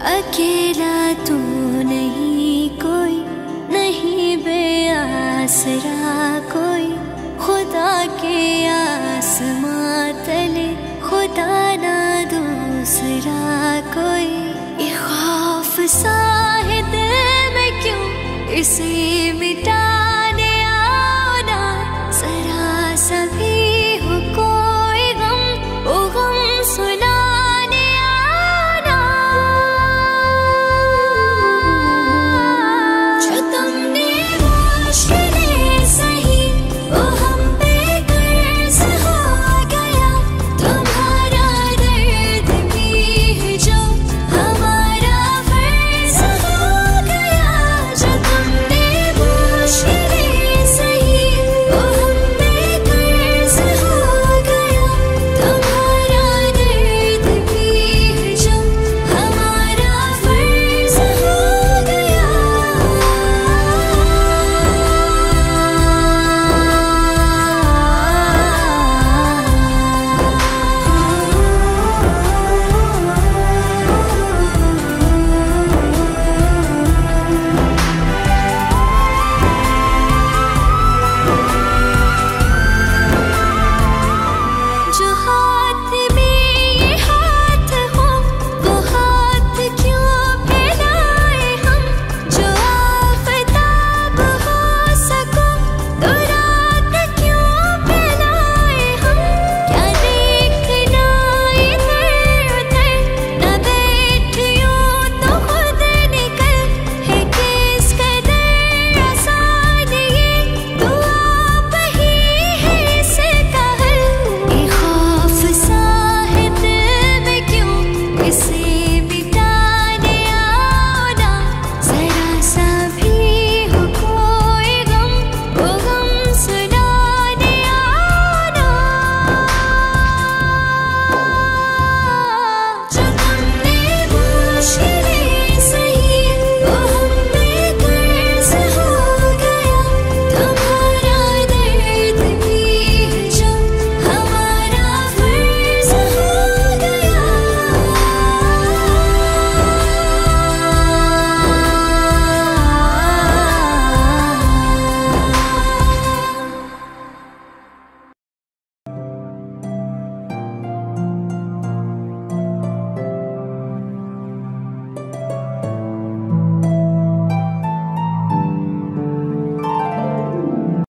अकेला तू नहीं कोई, नहीं बेआसरा कोई। खुदा के आसमां तले, खुदा ना दूसरा कोई। ये खौफ सा है दिल में क्यों इसे मिटा